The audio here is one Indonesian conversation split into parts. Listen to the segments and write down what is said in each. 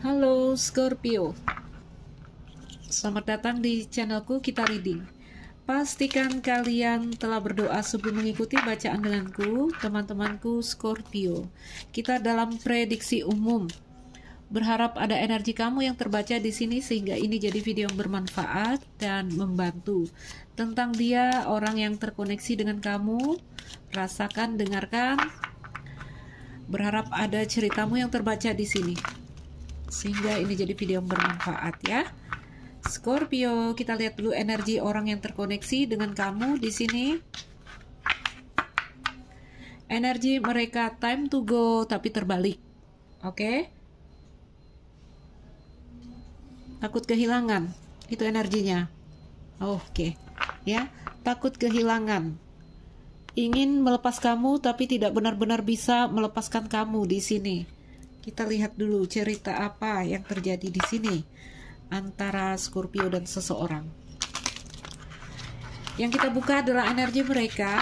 Halo Scorpio. Selamat datang di channelku Kita Reading. Pastikan kalian telah berdoa sebelum mengikuti bacaan denganku Teman-temanku Scorpio. Kita dalam prediksi umum. Berharap ada energi kamu yang terbaca di sini sehingga ini jadi video yang bermanfaat dan membantu. Tentang dia, orang yang terkoneksi dengan kamu, rasakan, dengarkan. Berharap ada ceritamu yang terbaca di sini sehingga ini jadi video yang bermanfaat ya. Scorpio, kita lihat dulu energi orang yang terkoneksi dengan kamu di sini. Energi mereka time to go tapi terbalik. Oke? Okay? Takut kehilangan. Itu energinya. Oke. Okay. Ya, takut kehilangan. Ingin melepas kamu tapi tidak benar-benar bisa melepaskan kamu di sini kita lihat dulu cerita apa yang terjadi di sini antara Scorpio dan seseorang. Yang kita buka adalah energi mereka.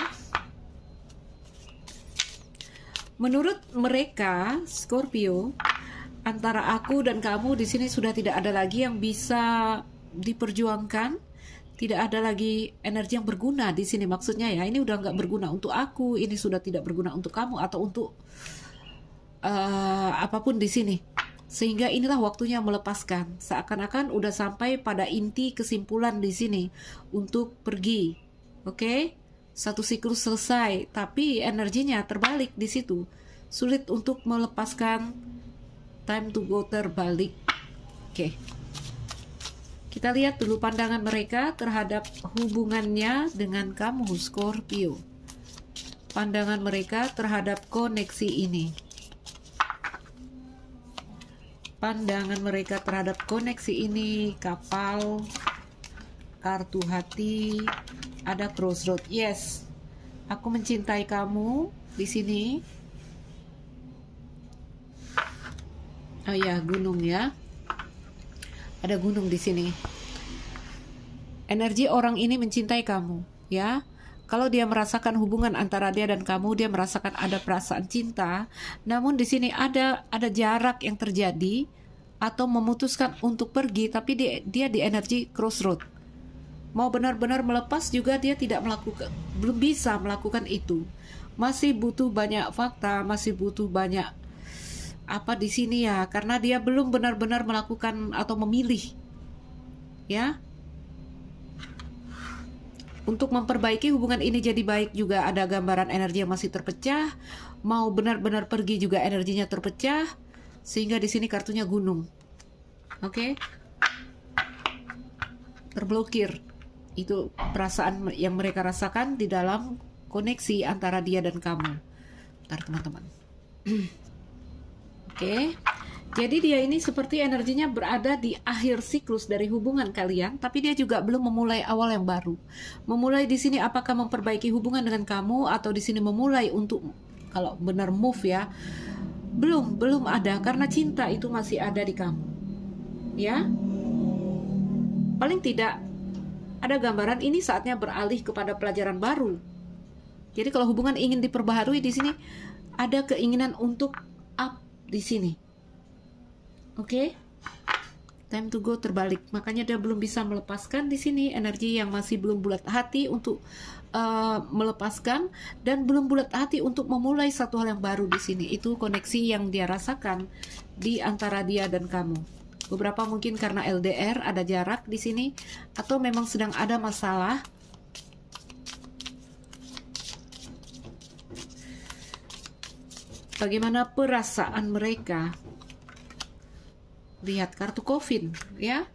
Menurut mereka, Scorpio, antara aku dan kamu di sini sudah tidak ada lagi yang bisa diperjuangkan. Tidak ada lagi energi yang berguna di sini maksudnya ya. Ini udah nggak berguna untuk aku, ini sudah tidak berguna untuk kamu atau untuk uh, apa pun di sini. Sehingga inilah waktunya melepaskan. Seakan-akan udah sampai pada inti kesimpulan di sini untuk pergi. Oke? Okay? Satu siklus selesai, tapi energinya terbalik di situ. Sulit untuk melepaskan time to go terbalik. Oke. Okay. Kita lihat dulu pandangan mereka terhadap hubungannya dengan kamu Scorpio. Pandangan mereka terhadap koneksi ini pandangan mereka terhadap koneksi ini kapal kartu hati ada crossroad. Yes aku mencintai kamu di sini. Oh ya gunung ya. Ada gunung di sini. Energi orang ini mencintai kamu ya kalau dia merasakan hubungan antara dia dan kamu, dia merasakan ada perasaan cinta, namun di sini ada ada jarak yang terjadi atau memutuskan untuk pergi tapi dia, dia di energi crossroad. Mau benar-benar melepas juga dia tidak melakukan belum bisa melakukan itu. Masih butuh banyak fakta, masih butuh banyak apa di sini ya karena dia belum benar-benar melakukan atau memilih. Ya, untuk memperbaiki hubungan ini jadi baik juga ada gambaran energi yang masih terpecah, mau benar-benar pergi juga energinya terpecah, sehingga di sini kartunya gunung. Oke? Okay? Terblokir. Itu perasaan yang mereka rasakan di dalam koneksi antara dia dan kamu. Ntar teman-teman. Oke. Okay? Jadi dia ini seperti energinya berada di akhir siklus dari hubungan kalian, tapi dia juga belum memulai awal yang baru. Memulai di sini apakah memperbaiki hubungan dengan kamu atau di sini memulai untuk kalau benar move ya. Belum, belum ada karena cinta itu masih ada di kamu. Ya. Paling tidak ada gambaran ini saatnya beralih kepada pelajaran baru. Jadi kalau hubungan ingin diperbaharui di sini ada keinginan untuk up di sini Oke? Okay? Time to go terbalik. Makanya dia belum bisa melepaskan di sini energi yang masih belum bulat hati untuk uh, melepaskan dan belum bulat hati untuk memulai satu hal yang baru di sini. Itu koneksi yang dia rasakan di antara dia dan kamu. Beberapa mungkin karena LDR ada jarak di sini atau memang sedang ada masalah bagaimana perasaan mereka Lihat kartu Coffin, ya.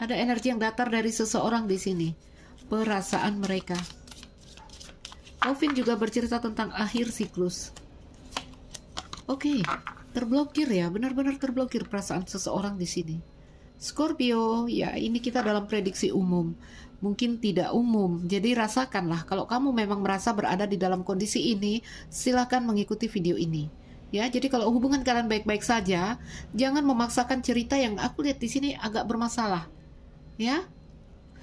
Ada energi yang datar dari seseorang di sini. Perasaan mereka. Coffin juga bercerita tentang akhir siklus. Oke, okay, terblokir ya, benar-benar terblokir perasaan seseorang di sini. Scorpio, ya ini kita dalam prediksi umum. Mungkin tidak umum, jadi rasakanlah kalau kamu memang merasa berada di dalam kondisi ini, silahkan mengikuti video ini. Ya, jadi kalau hubungan kalian baik-baik saja, jangan memaksakan cerita yang aku lihat di sini agak bermasalah. Ya.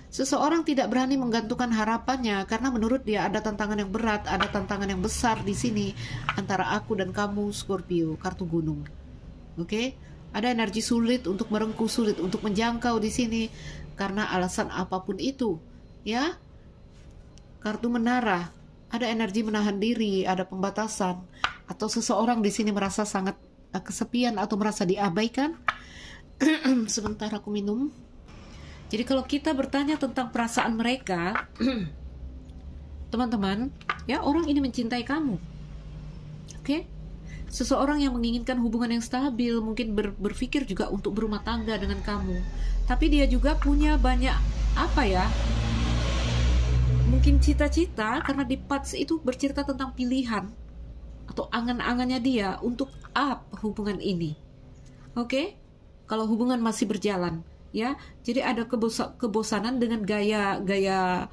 Seseorang tidak berani menggantungkan harapannya karena menurut dia ada tantangan yang berat, ada tantangan yang besar di sini antara aku dan kamu Scorpio, kartu gunung. Oke? Okay? Ada energi sulit untuk merengkuh, sulit untuk menjangkau di sini karena alasan apa pun itu, ya. Kartu menara, ada energi menahan diri, ada pembatasan, atau seseorang di sini merasa sangat uh, kesepian atau merasa diabaikan. Sebentar aku minum. Jadi kalau kita bertanya tentang perasaan mereka, teman-teman, ya orang ini mencintai kamu. Oke? Okay? Seseorang yang menginginkan hubungan yang stabil, mungkin ber, berpikir juga untuk berumah tangga dengan kamu. Tapi dia juga punya banyak apa ya? Mungkin cita-cita karena di parts itu bercerita tentang pilihan atau angan-angannya dia untuk up hubungan ini. Oke? Okay? Kalau hubungan masih berjalan, ya. Jadi ada kebos kebosanan dengan gaya-gaya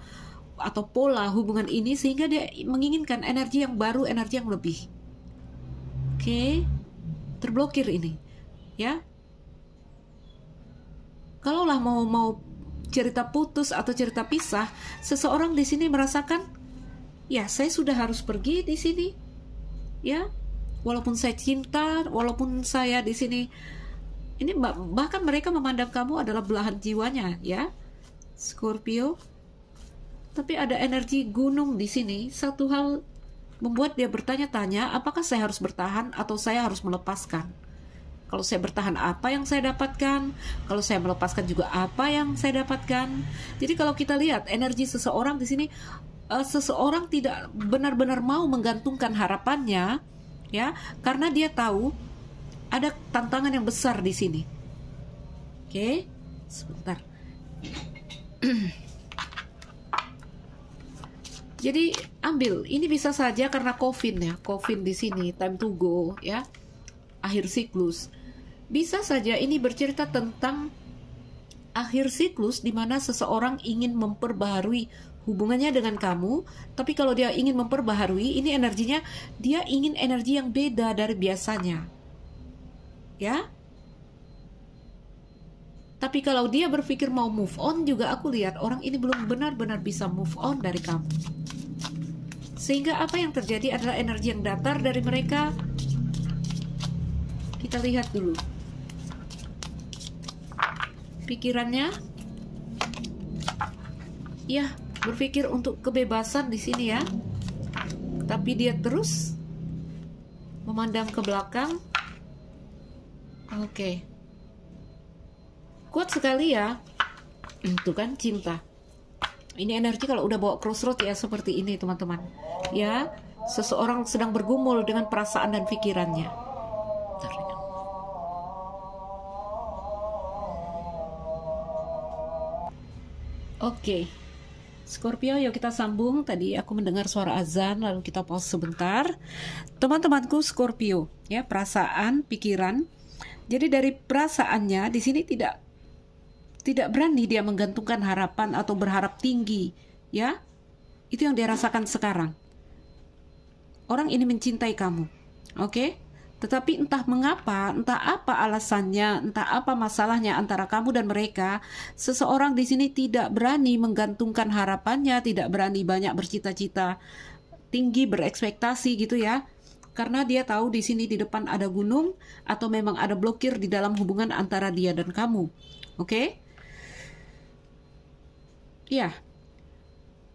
atau pola hubungan ini sehingga dia menginginkan energi yang baru, energi yang lebih okay, terblokir ini, ya. Kalaulah mau mau cerita putus atau cerita pisah, seseorang di sini merasakan, ya saya sudah harus pergi di sini, ya. Walaupun saya cinta, walaupun saya di sini, ini bahkan mereka memandang kamu adalah belahan jiwanya, ya, Scorpio. Tapi ada energi gunung di sini. Satu hal membuat dia bertanya-tanya apakah saya harus bertahan atau saya harus melepaskan. Kalau saya bertahan apa yang saya dapatkan, kalau saya melepaskan juga apa yang saya dapatkan. Jadi kalau kita lihat energi seseorang di sini uh, seseorang tidak benar-benar mau menggantungkan harapannya ya karena dia tahu ada tantangan yang besar di sini. Oke, sebentar. Jadi ambil, ini bisa saja karena COVID ya, COVID di sini, time to go ya, akhir siklus. Bisa saja ini bercerita tentang akhir siklus di mana seseorang ingin memperbaharui hubungannya dengan kamu, tapi kalau dia ingin memperbaharui, ini energinya dia ingin energi yang beda dari biasanya. Ya? Tapi kalau dia berpikir mau move on juga aku lihat orang ini belum benar-benar bisa move on dari kamu. Sehingga apa yang terjadi adalah energi yang datar dari mereka. Kita lihat dulu. Pikirannya ya, berpikir untuk kebebasan di sini ya. Tapi dia terus memandang ke belakang. Oke. Okay. Kuat sekali ya. Itu kan cinta. Ini energi kalau udah bawa crossroad ya seperti ini teman-teman. Ya, seseorang sedang bergumul dengan perasaan dan pikirannya. Oke. Scorpio, yuk kita sambung. Tadi aku mendengar suara azan, lalu kita pause sebentar. Teman-temanku Scorpio, ya perasaan, pikiran. Jadi dari perasaannya di sini tidak tidak berani dia menggantungkan harapan atau berharap tinggi, ya. Itu yang dia rasakan sekarang. Orang ini mencintai kamu. Oke? Okay? Tetapi entah mengapa, entah apa alasannya, entah apa masalahnya antara kamu dan mereka, seseorang di sini tidak berani menggantungkan harapannya, tidak berani banyak bercita-cita tinggi, berekspektasi gitu ya. Karena dia tahu di sini di depan ada gunung atau memang ada blokir di dalam hubungan antara dia dan kamu. Oke? Okay? Ya,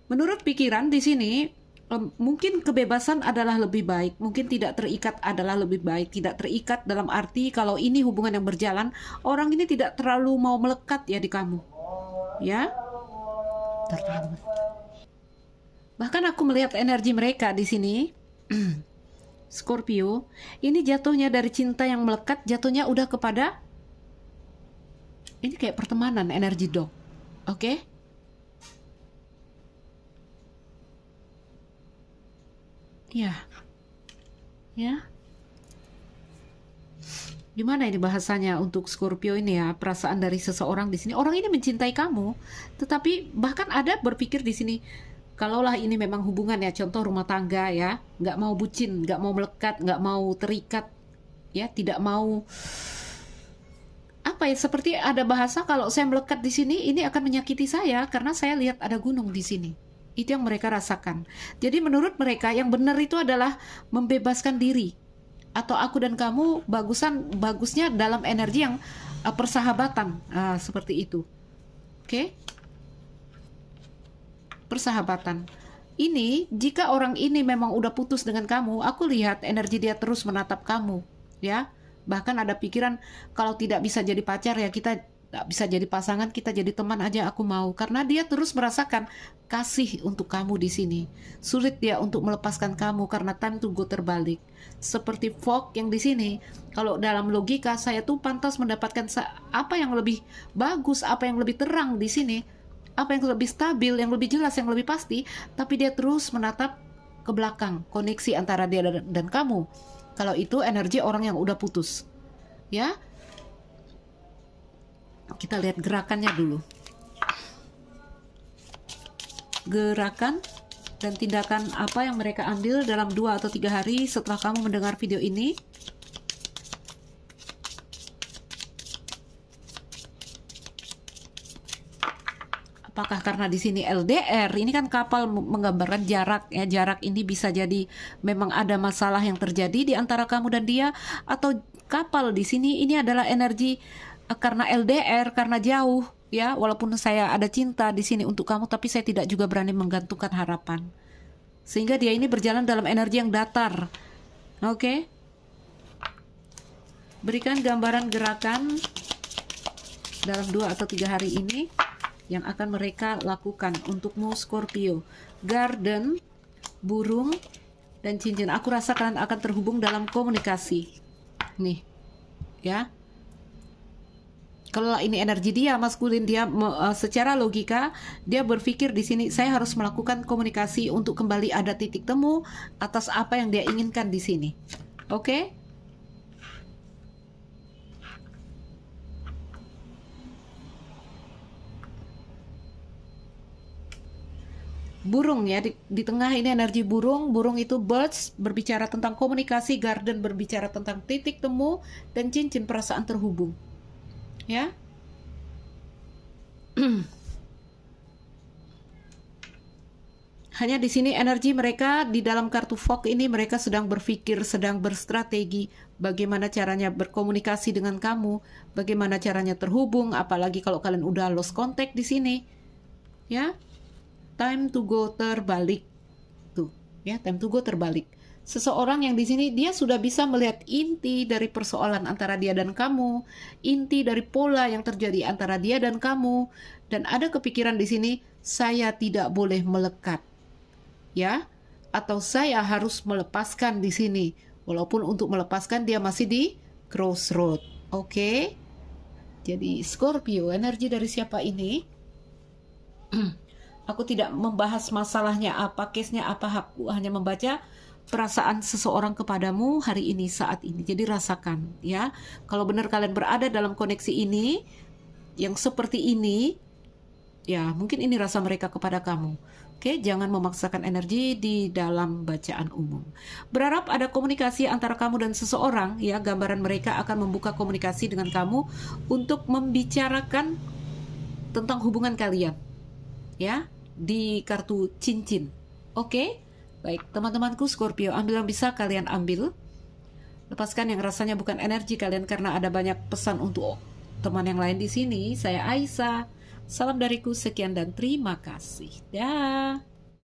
menurut pikiran di sini mungkin kebebasan adalah lebih baik, mungkin tidak terikat adalah lebih baik, tidak terikat dalam arti kalau ini hubungan yang berjalan, orang ini tidak terlalu mau melekat ya di kamu. Ya. Bahkan aku melihat energi mereka di sini. Scorpio, ini jatuhnya dari cinta yang melekat, jatuhnya udah kepada ini kayak pertemanan energi dog. Oke? Okay? Ya. Ya. Gimana ini bahasanya untuk Scorpio ini ya, perasaan dari seseorang di sini. Orang ini mencintai kamu, tetapi bahkan ada berpikir di sini, kalaulah ini memang hubungan ya, contoh rumah tangga ya, nggak mau bucin, nggak mau melekat, nggak mau terikat, ya, tidak mau apa ya seperti ada bahasa kalau saya melekat di sini ini akan menyakiti saya karena saya lihat ada gunung di sini. Itu yang mereka rasakan. Jadi menurut mereka yang benar itu adalah membebaskan diri. atau aku dan kamu bagusan bagusnya dalam energi yang uh, persahabatan uh, seperti itu. Oke? Okay? Persahabatan. Ini jika orang ini memang udah putus dengan kamu, aku lihat energi dia terus menatap kamu, ya. Bahkan ada pikiran kalau tidak bisa jadi pacar ya kita tak bisa jadi pasangan, kita jadi teman aja aku mau karena dia terus merasakan kasih untuk kamu di sini. Sulit dia untuk melepaskan kamu karena time to go terbalik. Seperti fog yang di sini, kalau dalam logika saya tuh pantas mendapatkan apa yang lebih bagus, apa yang lebih terang di sini apa yang lebih stabil, yang lebih jelas, yang lebih pasti, tapi dia terus menatap ke belakang, koneksi antara dia dan, dan kamu. Kalau itu energi orang yang udah putus. Ya. Kita lihat gerakannya dulu. Gerakan dan tindakan apa yang mereka ambil dalam dua atau tiga hari setelah kamu mendengar video ini apakah karena di sini LDR ini kan kapal menggambarkan jarak ya jarak ini bisa jadi memang ada masalah yang terjadi di antara kamu dan dia atau kapal di sini ini adalah energi karena LDR karena jauh ya walaupun saya ada cinta di sini untuk kamu tapi saya tidak juga berani menggantungkan harapan sehingga dia ini berjalan dalam energi yang datar oke okay? berikan gambaran gerakan dalam dua atau tiga hari ini yang akan mereka lakukan untukmu Scorpio. Garden, burung, dan cincin. Aku rasa kalian akan terhubung dalam komunikasi. Nih, ya. Kalau ini energi dia maskulin dia uh, secara logika dia berpikir di sini saya harus melakukan komunikasi untuk kembali ada titik temu atas apa yang dia inginkan di sini. Oke? Okay? burung ya di, di tengah ini energi burung burung itu birds berbicara tentang komunikasi garden berbicara tentang titik temu dan cincin perasaan terhubung ya? Hanya di sini energi mereka di dalam kartu fog ini mereka sedang berpikir sedang berstrategi. Bagaimana caranya berkomunikasi dengan kamu? Bagaimana caranya terhubung? Apalagi kalau kalian udah lost contact di sini. Ya? Time to go terbalik. Tuh, ya, time to go terbalik. Seseorang yang di sini dia sudah bisa melihat inti dari persoalan antara dia dan kamu, inti dari pola yang terjadi antara dia dan kamu, dan ada kepikiran di sini saya tidak boleh melekat. Ya, atau saya harus melepaskan di sini. Walaupun untuk melepaskan dia masih di crossroad. Oke. Okay? Jadi Scorpio, energi dari siapa ini? Aku tidak membahas masalahnya apa, case-nya apa, aku hanya membaca perasaan seseorang kepadamu hari ini saat ini. Jadi rasakan ya. Kalau benar kalian berada dalam koneksi ini yang seperti ini, ya mungkin ini rasa mereka kepada kamu. Oke, jangan memaksakan energi di dalam bacaan umum. Berharap ada komunikasi antara kamu dan seseorang, ya, gambaran mereka akan membuka komunikasi dengan kamu untuk membicarakan tentang hubungan kalian. Ya, di kartu cincin. Oke? Baik, teman-temanku Scorpio, ambil yang bisa kalian ambil. Lepaskan yang rasanya bukan energi kalian karena ada banyak pesan untuk teman yang lain di sini. Saya Aisyah. Salam dariku, sekian dan terima kasih. Dah.